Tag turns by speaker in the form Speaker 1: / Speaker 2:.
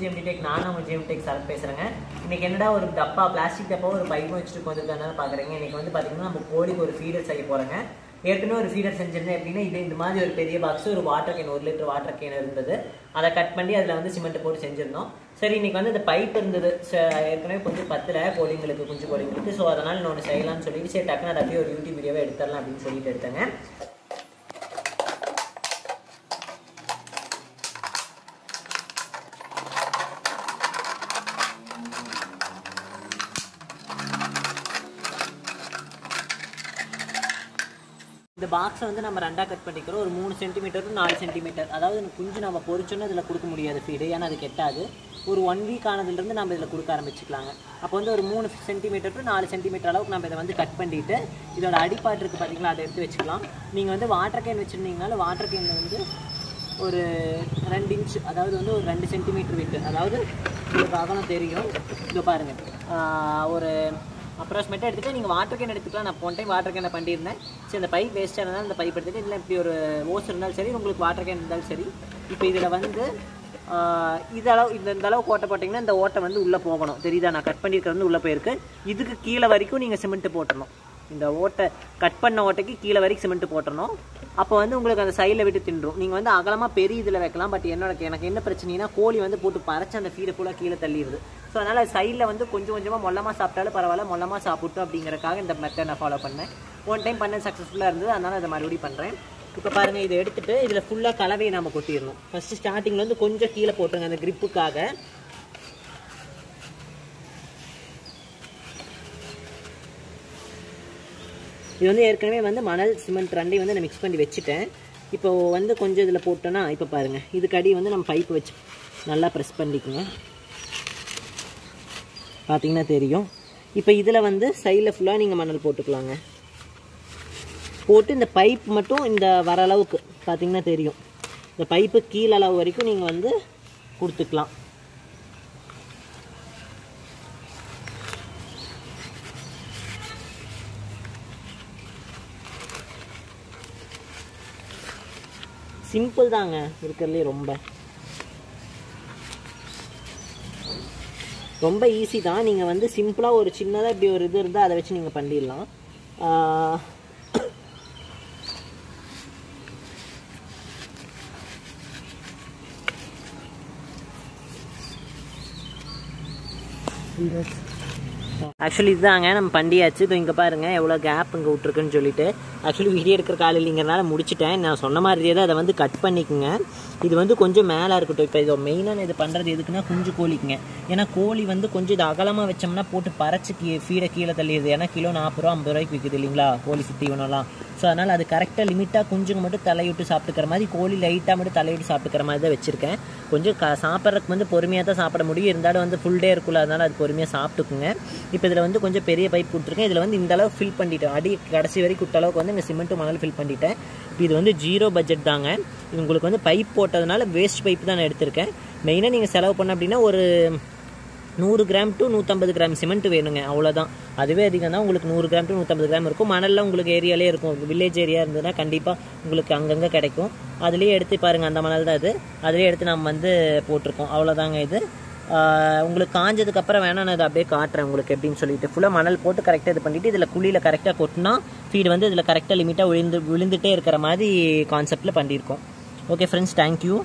Speaker 1: GMT tech நான் நம்ம GM tech sir பேசுகிறேங்க இன்னைக்கு என்னடா ஒரு டப்பா பிளாஸ்டிக் டப்பா ஒரு பைப் வச்சுட்டு வந்துருக்காங்க பார்க்குறீங்க இன்னைக்கு வந்து பார்த்தீங்கன்னா நம்ம கோழிக்கு ஒரு ஃபீடர் செய்ய போகிறேங்க ஏற்கனவே ஒரு ஃபீடர் செஞ்சிருந்தேன். எப்படின்னா இது இந்த மாதிரி ஒரு பெரிய பாக்ஸ் ஒரு வாட்டர் கேன் ஒரு லிட்டர் வாட்டர் கேன் இருந்தது. அதை கட் பண்ணி அதில் வந்து சிமெண்ட் போட்டு செஞ்சிருந்தோம். சரி இன்றைக்கி வந்து இந்த பைப் இருந்தது. ஏற்கனவே கொஞ்சம் பத்தில் கோழிங்களுக்கு குஞ்சு கோழிங்களுக்கு. ஸோ அதனால் இன்னொன்று செய்யலாம்னு சொல்லிட்டு சரி டக்குன்னு அதை அப்படியே ஒரு யூடியூப் வீடியோவை எடுத்துடலாம் அப்படின்னு சொல்லிட்டு எடுத்தேங்க. இந்த பாக்ஸை வந்து நம்ம ரெண்டாக கட் பண்ணிக்கிறோம். ஒரு மூணு சென்டிமீட்டர் நாலு சென்டிமீட்டர் அதாவது குஞ்சு நம்ம பொறிச்சோன்னு இதில் கொடுக்க முடியாது. ஃபீடு ஏன்னா அது கெட்டாது. ஒரு ஒன் வீக் ஆனதுலேருந்து நம்ம இதில் கொடுக்க ஆரம்பிச்சுக்கலாங்க. அப்போ வந்து ஒரு மூணு சென்டிமீட்டர் டு நாலு சென்டிமீட்டர் அளவுக்கு நம்ம இதை வந்து கட் பண்ணிட்டு இதோட அடிப்பாட்டு இருக்குது பார்த்தீங்களா அதை எடுத்து வச்சுக்கலாம். நீங்கள் வந்து வாட்டர் கேன் வச்சுருந்தீங்கனாலும் வாட்டர் கேனில் வந்து ஒரு ரெண்டு இன்ச் அதாவது வந்து ஒரு ரெண்டு சென்டிமீட்டர் விட்டு அதாவது உங்களுக்கு அகலம் தெரியும். இதோ பாருங்கள் ஒரு அப்ராக்சிமேட்டாக எடுத்துகிட்டு நீங்கள் வாட்டர் கேன் எடுத்துக்கலாம். நான் போன டைம் வாட்டர் கேனை பண்ணியிருந்தேன். சரி அந்த பைப் வேஸ்ட்டாக இருந்தாலும் அந்த பைப் எடுத்துகிட்டு இல்லை இப்படி ஒரு ஓஸ் இருந்தாலும் சரி உங்களுக்கு வாட்டர் கேன் இருந்தாலும் சரி. இப்போ இதில் வந்து இதளவு இந்த இந்த அளவு ஓட்டை போட்டிங்கன்னா இந்த ஓட்டை வந்து உள்ளே போகணும். தெரியுதா? நான் கட் பண்ணியிருக்கிறது வந்து உள்ளே போயிருக்கு. இதுக்கு கீழே வரைக்கும் நீங்கள் சிமெண்ட்டு போட்டணும் இந்த ஓட்டை கட் பண்ண ஓட்டைக்கு கீழே வரைக்கும் சிமெண்ட்டு போட்டணும் அப்போ வந்து உங்களுக்கு அந்த சைடில் விட்டு தின்றும். நீங்கள் வந்து அகலமாக பெரிய இதில் வைக்கலாம் பட் என்னோட எனக்கு என்ன பிரச்சனைனா கோழி வந்து போட்டு பறச்சு அந்த ஃபீடை ஃபுல்லாக கீழே தள்ளிடுது ஸோ அதனால் சைடில் வந்து கொஞ்சம் கொஞ்சமாக மொல்லமாக சாப்பிட்டாலும் பரவாயில்ல மொல்லமாக சாப்பிட்டோம் அப்படிங்கிறக்காக இந்த மெத்தட் நான் ஃபாலோ பண்ணேன். ஒன் டைம் பண்ண சக்ஸஸ்ஃபுல்லாக இருந்தது அதனால் அதை மறுபடியும் பண்ணுறேன் இப்போ பாருங்கள் இதை எடுத்துகிட்டு இதில் ஃபுல்லாக கலவையை நம்ம கொட்டிடணும். ஃபஸ்ட்டு ஸ்டார்டிங்கில் வந்து கொஞ்சம் கீழே போட்டுருங்க அந்த கிரிப்புக்காக இது வந்து ஏற்கனவே வந்து மணல் சிமெண்ட் ரெண்டையும் வந்து நான் மிக்ஸ் பண்ணி வச்சுட்டேன். இப்போ வந்து கொஞ்சம் இதில் போட்டோன்னா இப்போ பாருங்கள் இதுக்கு அடி வந்து நம்ம பைப்பு வச்சு நல்லா ப்ரெஸ் பண்ணிக்கோங்க. பார்த்தீங்கன்னா தெரியும். இப்போ இதில் வந்து சைடில் ஃபுல்லாக நீங்கள் மணல் போட்டுக்கலாங்க. போட்டு இந்த பைப் மட்டும் இந்த வர அளவுக்கு பார்த்தீங்கன்னா தெரியும். இந்த பைப்பு கீழளவு அளவு வரைக்கும் நீங்கள் வந்து கொடுத்துக்கலாம். சிம்பிள் தாங்க இருக்கிறதுலே ரொம்ப. ரொம்ப ஈஸி தான். நீங்கள் வந்து சிம்பிளாக ஒரு சின்னதாக இப்படி ஒரு இது இருந்தால் அதை வச்சு நீங்கள் பண்ணிடலாம். ஆஹ் ஆக்சுவலி இதுதாங்க நம்ம பண்டியாச்சு இப்போ இங்கே பாருங்க எவ்வளோ கேப் இங்கே விட்ருக்குன்னு சொல்லிட்டு. ஆக்சுவலி வீடியோ எடுக்கிற கால் இல்லைங்கிறனால முடிச்சிட்டேன். நான் சொன்ன மாதிரியே தான் அதை வந்து கட் பண்ணிக்கோங்க. இது வந்து கொஞ்சம் மேலே இருக்கட்டும். இப்போ இது மெயினாக இது பண்ணுறது எதுக்குன்னா குஞ்சு கோழிக்குங்க. ஏன்னா கோழி வந்து கொஞ்சம் இது அகலமாக வச்சோம்னா போட்டு பறச்சு கீ ஃபீடை கீழே தள்ளிடுது. ஏன்னா கிலோ நாற்பது ரூபா ஐம்பது ரூபாய்க்கு விற்குது இல்லைங்களா கோழி சுற்றி இவனெல்லாம். ஸோ அதனால் அது கரெக்டாக லிமிட்டாக குஞ்சுங்க மட்டும் தலையிட்டு சாப்பிட்டுக்கிற மாதிரி கோழி லைட்டாக மட்டும் தலையிட்டு சாப்பிட்டுக்கிற மாதிரி தான் வச்சுருக்கேன். கொஞ்சம் க சாப்பிட்றதுக்கு வந்து பொறுமையாக தான் சாப்பிட முடியும். இருந்தாலும் வந்து ஃபுல் டே இருக்குல்ல அதனால் அது பொறுமையாக சாப்பிட்டுக்குங்க. இப்போ இதில் வந்து கொஞ்சம் பெரிய பைப் கொடுத்துருக்கேன். இதில் வந்து இந்த அளவு ஃபில் பண்ணிட்டேன். அடி கடைசி வரைக்கும் விட்ட அளவுக்கு வந்து இந்த சிமெண்ட்டு மணல் ஃபில் பண்ணிட்டேன். இப்போ இது வந்து ஜீரோ பட்ஜெட் தாங்க. உங்களுக்கு வந்து பைப் போட்டதுனால வேஸ்ட் பைப் தான் நான் எடுத்திருக்கேன். மெயினாக நீங்கள் செலவு பண்ண அப்படின்னா ஒரு நூறு கிராம் டு நூற்றம்பது கிராம் சிமெண்ட் வேணுங்க அவ்வளோதான் அதுவே அதிகம் தான் உங்களுக்கு நூறு கிராம் டு நூற்றம்பது கிராம் இருக்கும். மணல்லாம் உங்களுக்கு ஏரியாலே இருக்கும். வில்லேஜ் ஏரியா இருந்ததுன்னா கண்டிப்பாக உங்களுக்கு அங்கங்கே கிடைக்கும். அதுலேயே எடுத்து பாருங்கள் அந்த மணல் தான் இது. அதுலேயே எடுத்து நம்ம வந்து போட்டிருக்கோம். அவ்வளோதாங்க இது. உங்களுக்கு காஞ்சதுக்கப்புறம் வேணாம் நான் இதை அப்படியே காட்டுறேன் உங்களுக்கு எப்படின்னு சொல்லிட்டு. ஃபுல்லாக மணல் போட்டு கரெக்டாக இது பண்ணிவிட்டு இதில் குழியில் கரெக்டாக கொட்டினா ஃபீடு வந்து இதில் கரெக்டாக லிமிட்டாக விழுந்து விழுந்துட்டே இருக்கிற மாதிரி கான்செப்டில் பண்ணியிருக்கோம். Okay friends thank you